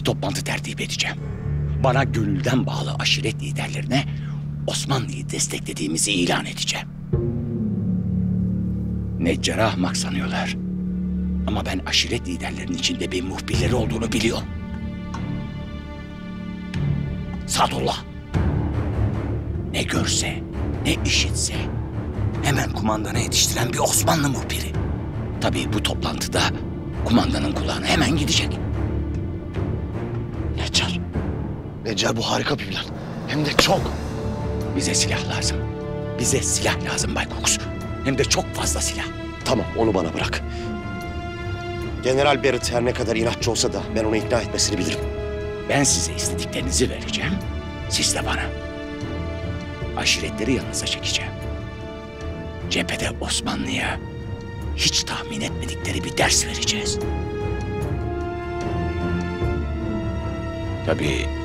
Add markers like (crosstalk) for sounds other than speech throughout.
toplantı tertip edeceğim. Bana gönülden bağlı aşiret liderlerine Osmanlı'yı desteklediğimizi ilan edeceğim. Neccar'ı ahmak sanıyorlar. Ama ben aşiret liderlerinin içinde bir muhbirleri olduğunu biliyorum. Sadullah. Ne görse, ne işitse hemen kumandana yetiştiren bir Osmanlı muhbiri. Tabii bu toplantıda kumandanın kulağına hemen gidecek. Necar bu harika bir plan. Hem de çok. Bize silah lazım. Bize silah lazım Bay Koks. Hem de çok fazla silah. Tamam onu bana bırak. General Barrett her ne kadar inatçı olsa da ben onu ikna etmesini bilirim. Ben size istediklerinizi vereceğim. Siz de bana. Aşiretleri yanınıza çekeceğim. Cephede Osmanlı'ya hiç tahmin etmedikleri bir ders vereceğiz. Tabii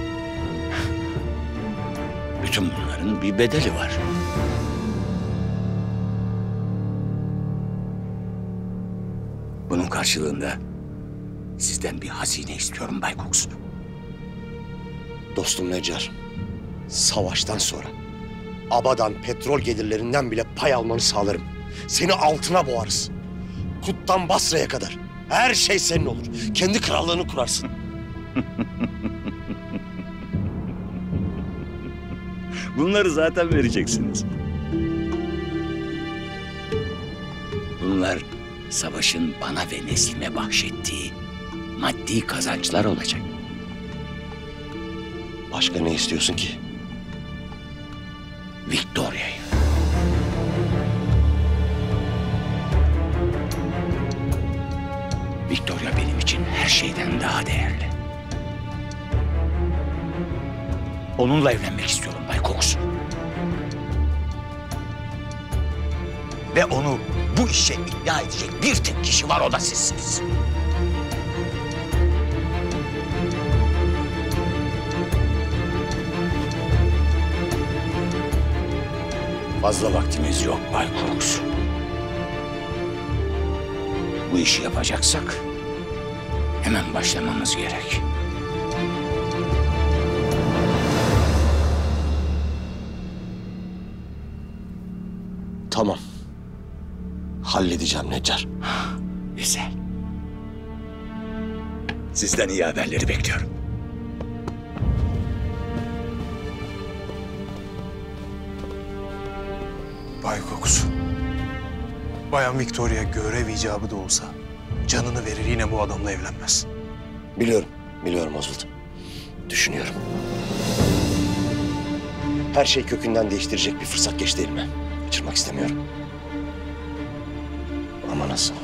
bütün bunların bir bedeli var. Bunun karşılığında sizden bir hazine istiyorum Bay Cox. Dostum Necar. Savaştan sonra Abadan petrol gelirlerinden bile pay almanı sağlarım. Seni altına boğarız. Kut'tan Basra'ya kadar. Her şey senin olur. Kendi krallığını kurarsın. (laughs) Bunları zaten vereceksiniz. Bunlar savaşın bana ve neslime bahşettiği maddi kazançlar olacak. Başka ne istiyorsun ki? Victoria'yı. Victoria benim için her şeyden daha değerli. Onunla evlenmek istiyorum Ve onu bu işe ikna edecek bir tek kişi var o da sizsiniz. Fazla vaktimiz yok Bay Cox. Bu işi yapacaksak hemen başlamamız gerek. Tamam. Halledeceğim Necar. (gasps) Güzel. Sizden iyi haberleri bekliyorum. Bay Cox. Bayan Victoria görev icabı da olsa canını verir yine bu adamla evlenmez. Biliyorum, biliyorum Oswald. Düşünüyorum. Her şey kökünden değiştirecek bir fırsat geçti elime. Kaçırmak istemiyorum. Ama nasıl? (laughs)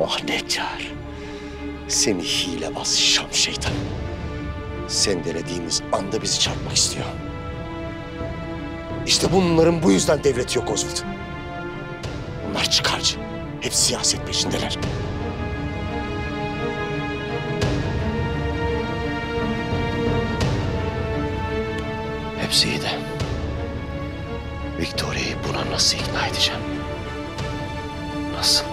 ah Necar. Seni hilebaz Şam şeytan. Sendelediğimiz anda bizi çarpmak istiyor. İşte bunların bu yüzden devleti yok Oswald. Bunlar çıkarcı. Hep siyaset peşindeler. Hepsi iyi de Victoria'yı buna nasıl ikna edeceğim? Nasıl?